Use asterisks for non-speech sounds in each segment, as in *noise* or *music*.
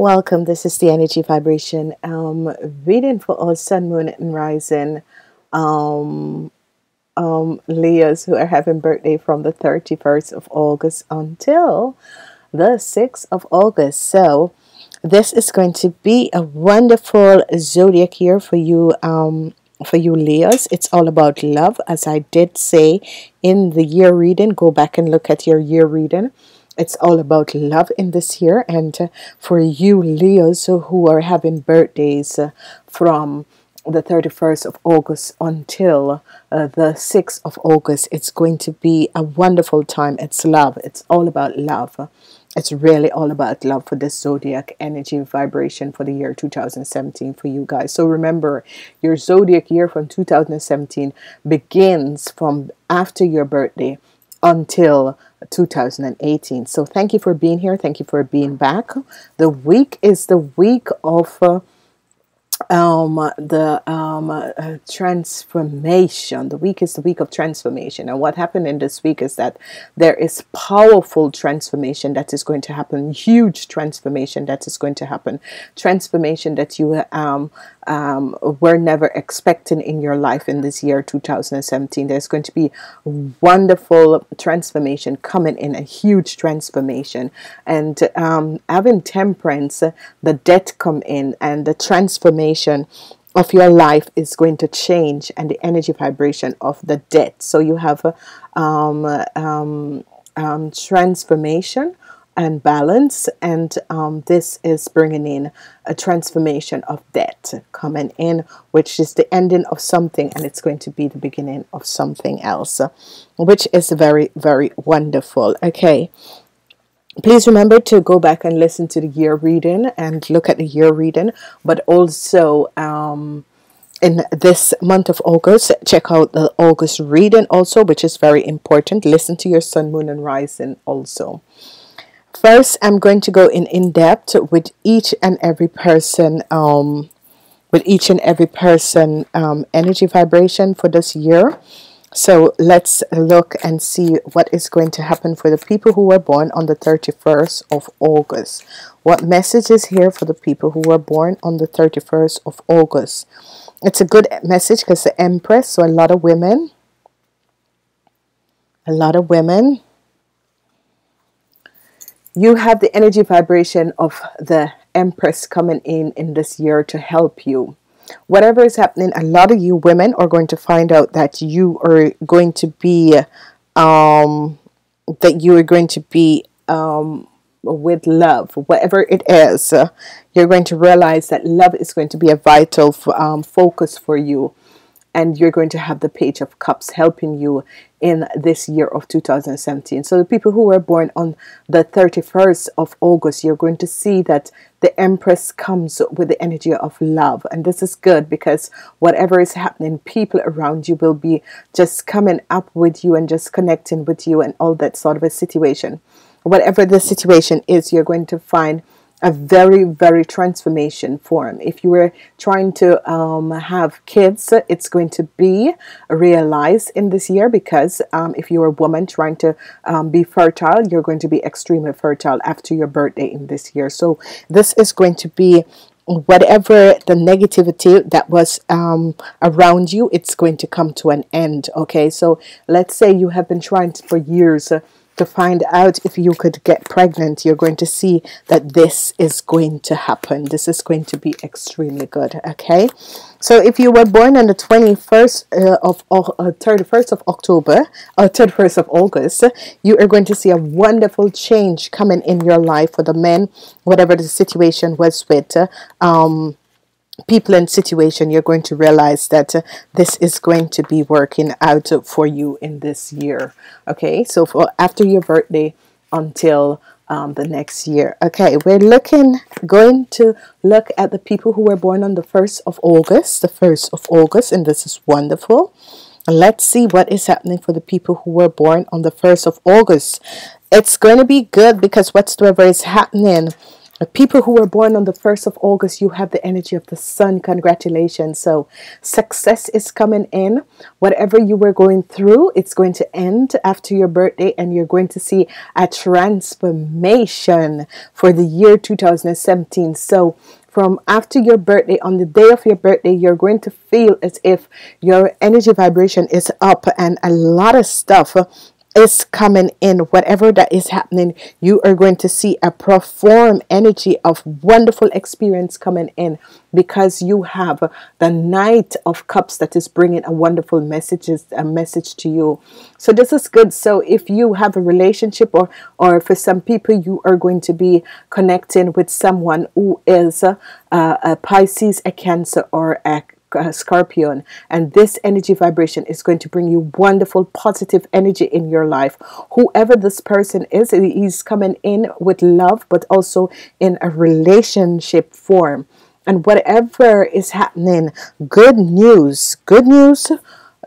Welcome. This is the energy vibration um, reading for all sun, moon, and rising um, um, Leos who are having birthday from the 31st of August until the 6th of August. So, this is going to be a wonderful zodiac year for you. Um, for you Leos, it's all about love, as I did say in the year reading. Go back and look at your year reading it's all about love in this year and uh, for you Leos who are having birthdays uh, from the 31st of August until uh, the 6th of August it's going to be a wonderful time. It's love. It's all about love. It's really all about love for this zodiac energy vibration for the year 2017 for you guys. So remember your zodiac year from 2017 begins from after your birthday until 2018. So thank you for being here. Thank you for being back. The week is the week of uh, um the um uh, transformation. The week is the week of transformation. And what happened in this week is that there is powerful transformation that is going to happen huge transformation that is going to happen. Transformation that you um um, were never expecting in your life in this year 2017 there's going to be wonderful transformation coming in a huge transformation. And um, having temperance the death come in and the transformation of your life is going to change and the energy vibration of the death. So you have um, um, um transformation and balance and um, this is bringing in a transformation of death coming in which is the ending of something and it's going to be the beginning of something else which is very very wonderful. Okay please remember to go back and listen to the year reading and look at the year reading but also um, in this month of August check out the August reading also which is very important listen to your sun moon and rising also First, I'm going to go in in depth with each and every person, um, with each and every person um, energy vibration for this year. So let's look and see what is going to happen for the people who were born on the 31st of August. What message is here for the people who were born on the 31st of August? It's a good message because the Empress, so a lot of women, a lot of women you have the energy vibration of the Empress coming in in this year to help you. Whatever is happening, a lot of you women are going to find out that you are going to be, um, that you are going to be um, with love, whatever it is. Uh, you're going to realize that love is going to be a vital um, focus for you and you're going to have the page of cups helping you in this year of 2017 so the people who were born on the 31st of August you're going to see that the Empress comes with the energy of love. And this is good because whatever is happening people around you will be just coming up with you and just connecting with you and all that sort of a situation. Whatever the situation is you're going to find a very very transformation form if you were trying to um, have kids it's going to be realized in this year because um, if you're a woman trying to um, be fertile you're going to be extremely fertile after your birthday in this year. So this is going to be whatever the negativity that was um, around you it's going to come to an end okay? So let's say you have been trying for years uh, to find out if you could get pregnant, you're going to see that this is going to happen. This is going to be extremely good. Okay. So if you were born on the 21st uh, of uh, 31st of October or uh, 31st of August, you are going to see a wonderful change coming in your life for the men, whatever the situation was with. Um, people and situation you're going to realize that uh, this is going to be working out for you in this year okay? So for after your birthday until um, the next year okay? We're looking going to look at the people who were born on the 1st of August the 1st of August and this is wonderful. Let's see what is happening for the people who were born on the 1st of August. It's going to be good because whatsoever is happening people who were born on the 1st of August, you have the energy of the sun. Congratulations. So, success is coming in. Whatever you were going through, it's going to end after your birthday, and you're going to see a transformation for the year 2017. So, from after your birthday, on the day of your birthday, you're going to feel as if your energy vibration is up and a lot of stuff is coming in, whatever that is happening, you are going to see a profound energy of wonderful experience coming in because you have the Knight of Cups that is bringing a wonderful messages a message to you. So this is good. So if you have a relationship, or or for some people, you are going to be connecting with someone who is a, a Pisces, a Cancer, or a uh, Scorpion, and this energy vibration is going to bring you wonderful positive energy in your life. Whoever this person is, he's coming in with love, but also in a relationship form. And whatever is happening, good news, good news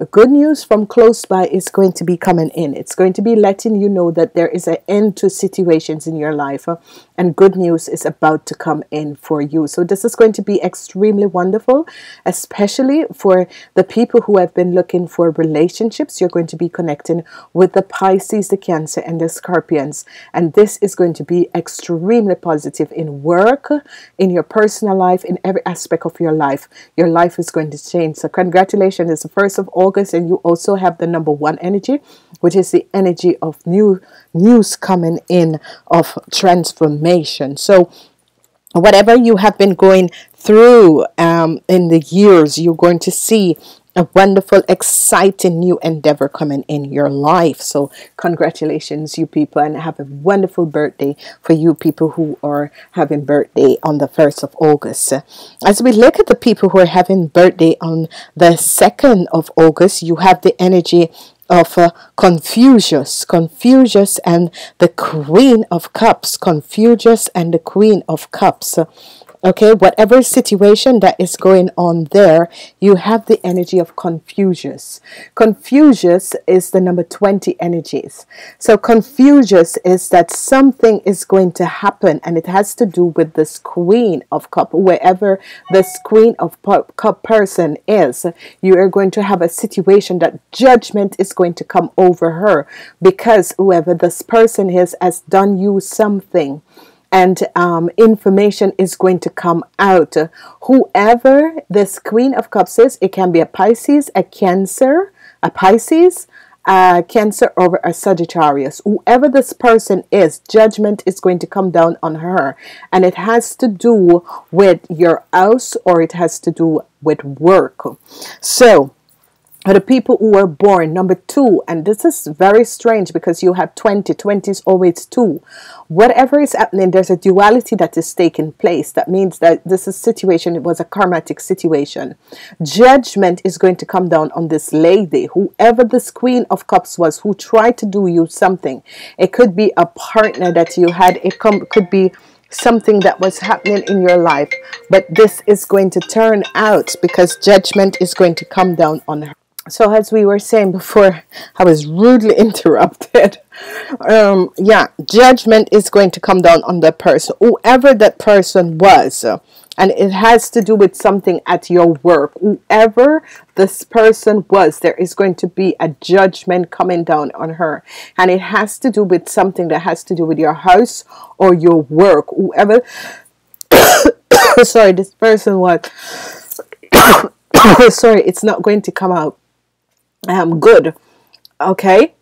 good news from close by is going to be coming in. It's going to be letting you know that there is an end to situations in your life, uh, and good news is about to come in for you. So, this is going to be extremely wonderful, especially for the people who have been looking for relationships. You're going to be connecting with the Pisces, the Cancer, and the Scorpions, and this is going to be extremely positive in work, in your personal life, in every aspect of your life. Your life is going to change. So, congratulations! It's the first of all August, and you also have the number one energy, which is the energy of new news coming in of transformation. So, whatever you have been going through um, in the years, you're going to see a wonderful, exciting new endeavor coming in your life. So, congratulations, you people, and have a wonderful birthday for you people who are having birthday on the 1st of August. As we look at the people who are having birthday on the 2nd of August, you have the energy of uh, Confucius, Confucius and the Queen of Cups, Confucius and the Queen of Cups. Okay, whatever situation that is going on there, you have the energy of Confucius. Confucius is the number 20 energies. So, Confucius is that something is going to happen and it has to do with this Queen of Cup. Wherever this Queen of Cup person is, you are going to have a situation that judgment is going to come over her because whoever this person is has done you something and um, information is going to come out. Whoever this Queen of Cups is, it can be a Pisces, a Cancer, a Pisces, a Cancer, or a Sagittarius. Whoever this person is, judgment is going to come down on her. And it has to do with your house or it has to do with work. So, the people who were born number two and this is very strange because you have 20 20 is always two. Whatever is happening there's a duality that is taking place. That means that this is situation it was a karmatic situation. Judgment is going to come down on this lady. Whoever this queen of cups was who tried to do you something. It could be a partner that you had. It could be something that was happening in your life. But this is going to turn out because judgment is going to come down on her so as we were saying before *laughs* i was rudely *laughs* interrupted. Um yeah judgment is going to come down on that person whoever that person was. And it has to do with something at your work. Whoever this person was there is going to be a judgment coming down on her. And it has to do with something that has to do with your house or your work. Whoever *coughs* sorry this person was *coughs* *coughs* sorry it's not going to come out um, good. Okay?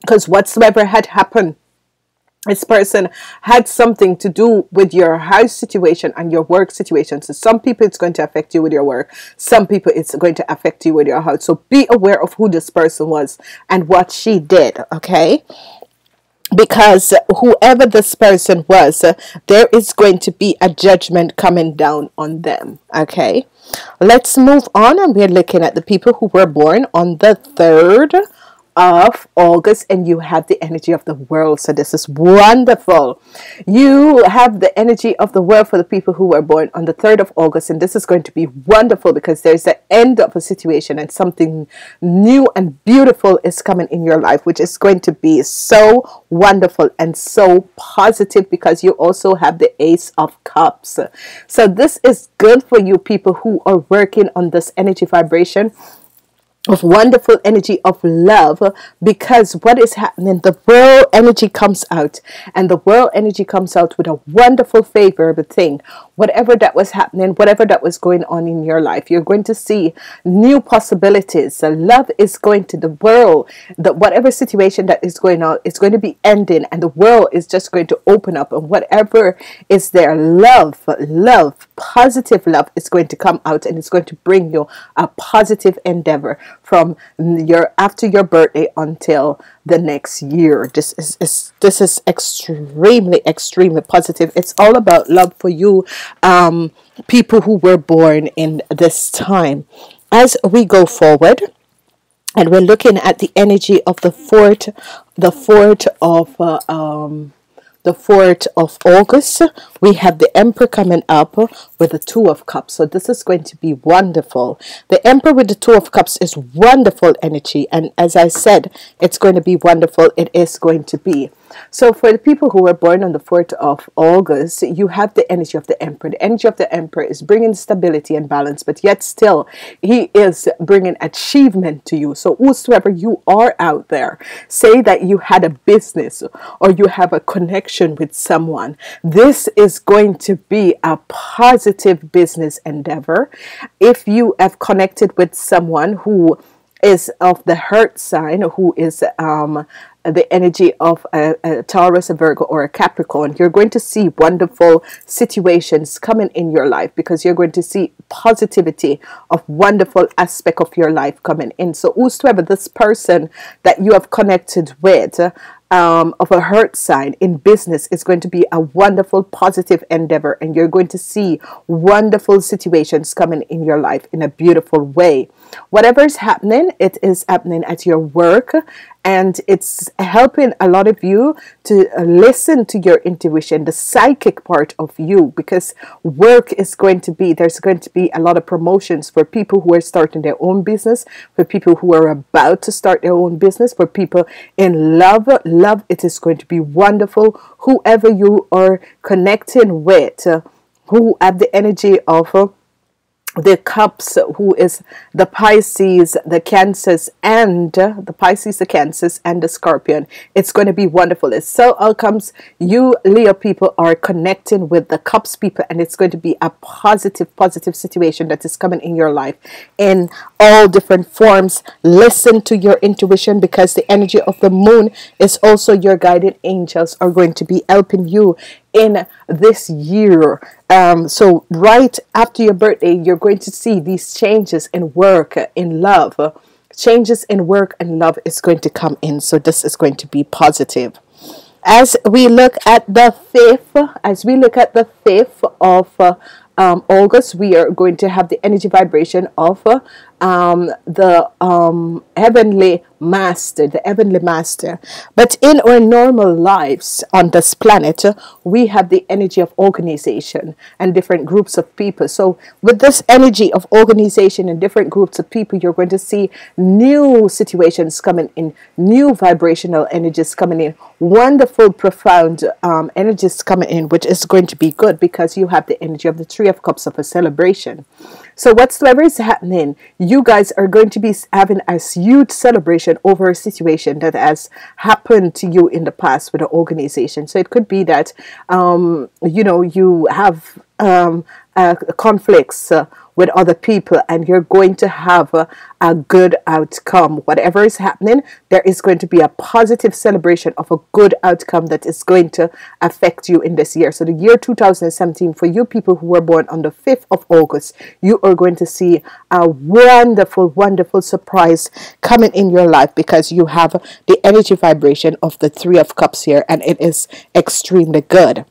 Because whatsoever had happened, this person had something to do with your house situation and your work situation. So some people it's going to affect you with your work. Some people it's going to affect you with your house. So be aware of who this person was and what she did. Okay because whoever this person was, there is going to be a judgment coming down on them. Okay, let's move on, and we're looking at the people who were born on the 3rd of August and you have the energy of the world. So this is wonderful. You have the energy of the world for the people who were born on the 3rd of August. And this is going to be wonderful because there's the end of a situation and something new and beautiful is coming in your life, which is going to be so wonderful and so positive because you also have the Ace of Cups. So this is good for you people who are working on this energy vibration of wonderful energy of love because what is happening the world energy comes out and the world energy comes out with a wonderful favorable thing whatever that was happening whatever that was going on in your life you're going to see new possibilities. So love is going to the world that whatever situation that is going on is going to be ending and the world is just going to open up and whatever is there love love positive love is going to come out and it's going to bring you a positive endeavor from your after your birthday until the next year. This is, is this is extremely extremely positive. It's all about love for you, um, people who were born in this time. As we go forward, and we're looking at the energy of the fort, the fort of. Uh, um, the 4th of August, we have the Emperor coming up with the Two of Cups. So this is going to be wonderful. The Emperor with the Two of Cups is wonderful energy. And as I said, it's going to be wonderful. It is going to be. So for the people who were born on the 4th of August, you have the energy of the Emperor. The energy of the Emperor is bringing stability and balance, but yet still, he is bringing achievement to you. So whosoever you are out there, say that you had a business or you have a connection with someone. This is going to be a positive business endeavor. If you have connected with someone who is of the hurt sign who is um, the energy of a, a, Taurus, a Virgo, or a Capricorn, you're going to see wonderful situations coming in your life because you're going to see positivity of wonderful aspect of your life coming in. So, whosoever this person that you have connected with, um, of a hurt sign in business is going to be a wonderful positive endeavor and you're going to see wonderful situations coming in your life in a beautiful way whatever is happening it is happening at your work and it's helping a lot of you to uh, listen to your intuition the psychic part of you because work is going to be there's going to be a lot of promotions for people who are starting their own business for people who are about to start their own business for people in love. Love it is going to be wonderful. Whoever you are connecting with uh, who have the energy of uh, the cups who is the pisces the cancers and the pisces the cancers and the scorpion. It's going to be wonderful. It's so outcomes you leo people are connecting with the cups people and it's going to be a positive positive situation that is coming in your life in all different forms. Listen to your intuition because the energy of the moon is also your guided angels are going to be helping you in this year. Um, so, right after your birthday, you're going to see these changes in work, in love. Changes in work and love is going to come in. So, this is going to be positive. As we look at the fifth, as we look at the fifth of uh, um, August, we are going to have the energy vibration of uh, um, the um, heavenly master, the heavenly master. But in our normal lives on this planet, we have the energy of organization and different groups of people. So, with this energy of organization and different groups of people, you're going to see new situations coming in, new vibrational energies coming in, wonderful, profound um, energies coming in, which is going to be good because you have the energy of the Three of Cups of a celebration. So, whatsoever is happening, you guys are going to be having a huge celebration over a situation that has happened to you in the past with an organization. So, it could be that, um, you know, you have um, uh, conflicts. Uh, with other people and you're going to have a, a, good outcome. Whatever is happening, there is going to be a positive celebration of a good outcome that is going to affect you in this year. So, the year 2017, for you people who were born on the 5th of August, you are going to see a wonderful, wonderful surprise coming in your life because you have the energy vibration of the Three of Cups here and it is extremely good.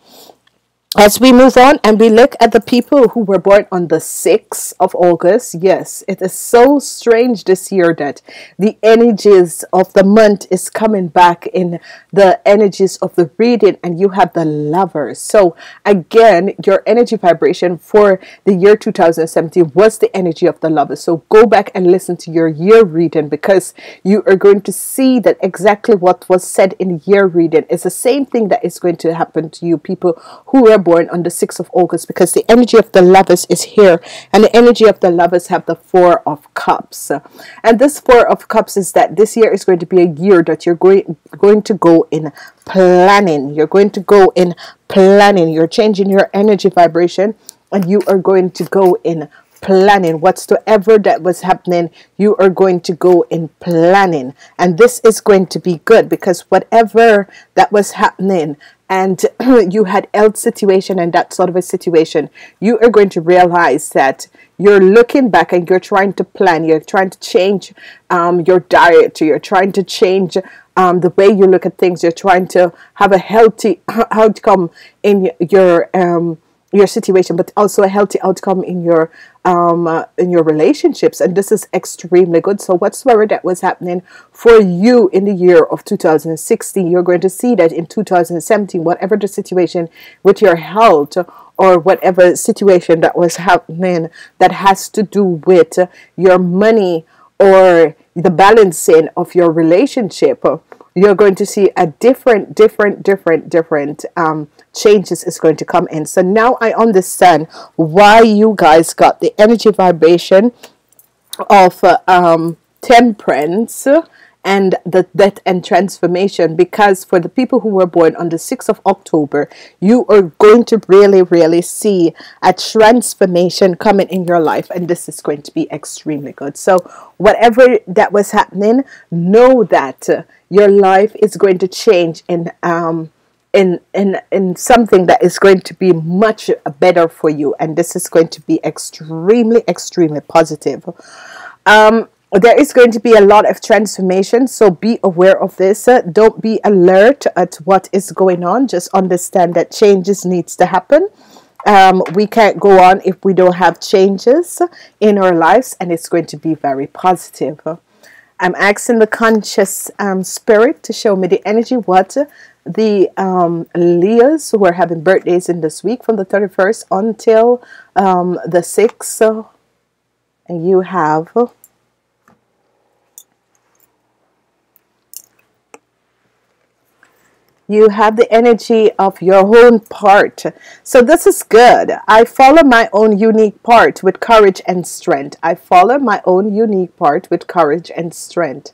As we move on and we look at the people who were born on the 6th of August, yes, it is so strange this year that the energies of the month is coming back in the energies of the reading and you have the lovers. So again, your energy vibration for the year 2017 was the energy of the lovers. So go back and listen to your year reading because you are going to see that exactly what was said in year reading is the same thing that is going to happen to you people who were born on the 6th of August because the energy of the lovers is here and the energy of the lovers have the four of cups. And this four of cups is that this year is going to be a year that you're going going to go in planning. You're going to go in planning. You're changing your energy vibration and you are going to go in planning. Whatsoever that was happening you are going to go in planning. And this is going to be good because whatever that was happening and *clears throat* you had health situation and that sort of a situation you are going to realize that you're looking back and you're trying to plan you're trying to change um, your diet you're trying to change um, the way you look at things you're trying to have a healthy *clears throat* outcome in your um, your situation but also a healthy outcome in your um, uh, in your relationships. And this is extremely good. So whatsoever that was happening for you in the year of 2016 you're going to see that in 2017 whatever the situation with your health or whatever situation that was happening that has to do with your money or the balancing of your relationship you're going to see a different different different different um, changes is going to come in. So now I understand why you guys got the energy vibration of uh, um, temperance and the death and transformation because for the people who were born on the 6th of October you are going to really really see a transformation coming in your life and this is going to be extremely good. So whatever that was happening know that uh, your life is going to change in um in in in something that is going to be much better for you and this is going to be extremely extremely positive. Um there is going to be a lot of transformation so be aware of this uh, don't be alert at what is going on. Just understand that changes needs to happen. Um, we can't go on if we don't have changes in our lives and it's going to be very positive. I'm asking the conscious um, spirit to show me the energy what the um, Leos who are having birthdays in this week from the 31st until um, the 6th and you have you have the energy of your own part. So this is good. I follow my own unique part with courage and strength. I follow my own unique part with courage and strength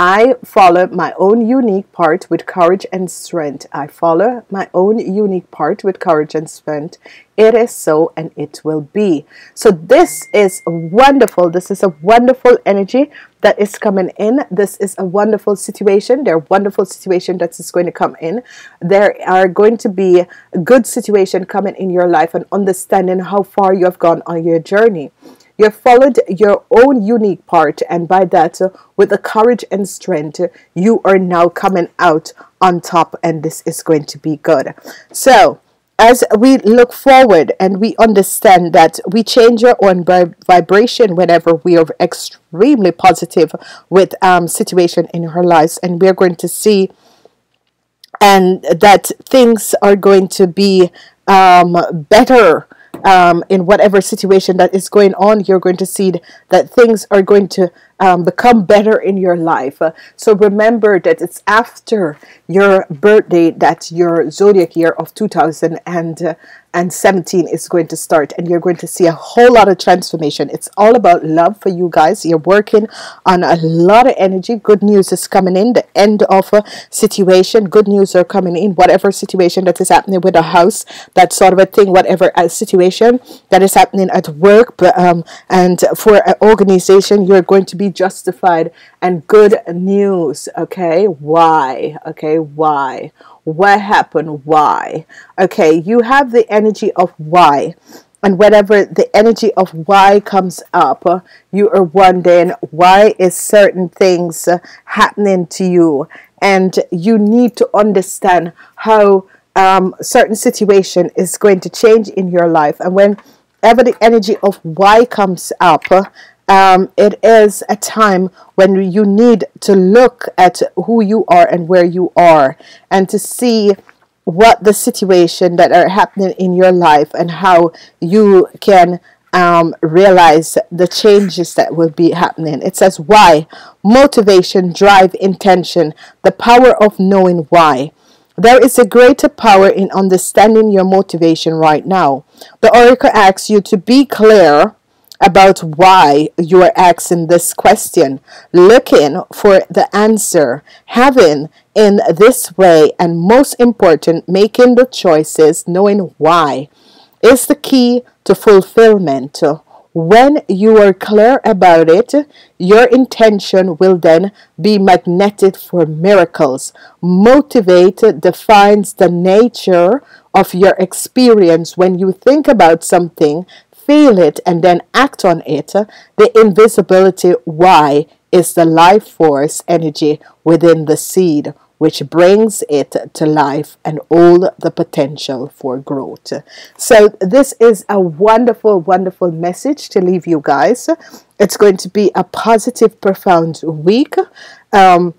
I follow my own unique part with courage and strength. I follow my own unique part with courage and strength. It is so and it will be. So this is wonderful. This is a wonderful energy that is coming in. This is a wonderful situation. There are wonderful situation that is going to come in. There are going to be a good situation coming in your life and understanding how far you have gone on your journey. You have followed your own unique part, and by that, with the courage and strength, you are now coming out on top, and this is going to be good. So, as we look forward and we understand that we change our own vibration whenever we are extremely positive with um, situation in our lives, and we're going to see and that things are going to be um, better um, in whatever situation that is going on, you're going to see that things are going to um, become better in your life. Uh, so remember that it's after your birthday that your zodiac year of 2017 is going to start, and you're going to see a whole lot of transformation. It's all about love for you guys. You're working on a lot of energy. Good news is coming in. The end of a situation. Good news are coming in. Whatever situation that is happening with a house, that sort of a thing. Whatever a situation that is happening at work, but, um, and for an organization, you're going to be justified and good news okay? Why? Okay why? What happened? Why? Okay you have the energy of why. And whenever the energy of why comes up you are wondering why is certain things happening to you. And you need to understand how um, certain situation is going to change in your life, and whenever the energy of why comes up, um, it is a time when you need to look at who you are and where you are, and to see what the situation that are happening in your life and how you can um, realize the changes that will be happening. It says why motivation, drive, intention, the power of knowing why. There is a greater power in understanding your motivation right now. The oracle asks you to be clear about why you are asking this question, looking for the answer, having in this way, and most important, making the choices, knowing why is the key to fulfillment. When you are clear about it, your intention will then be magnetic for miracles. Motivate defines the nature of your experience when you think about something, feel it, and then act on it. The invisibility why is the life force energy within the seed which brings it to life and all the potential for growth. So, this is a wonderful, wonderful message to leave you guys. It's going to be a positive, profound week. Um,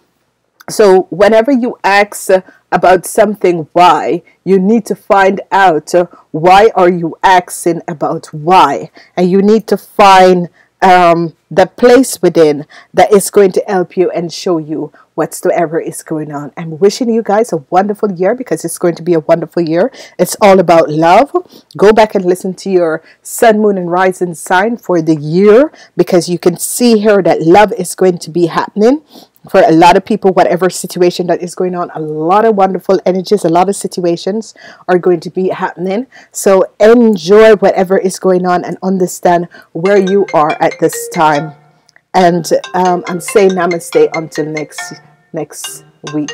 so, whenever you ask about something why, you need to find out why are you asking about why, and you need to find um, the place within that is going to help you and show you whatsoever is going on. I'm wishing you guys a wonderful year because it's going to be a wonderful year. It's all about love. Go back and listen to your sun, moon, and rising sign for the year because you can see here that love is going to be happening for a lot of people, whatever situation that is going on, a lot of wonderful energies, a lot of situations are going to be happening. So enjoy whatever is going on and understand where you are at this time. And um, I'm saying namaste until next next week.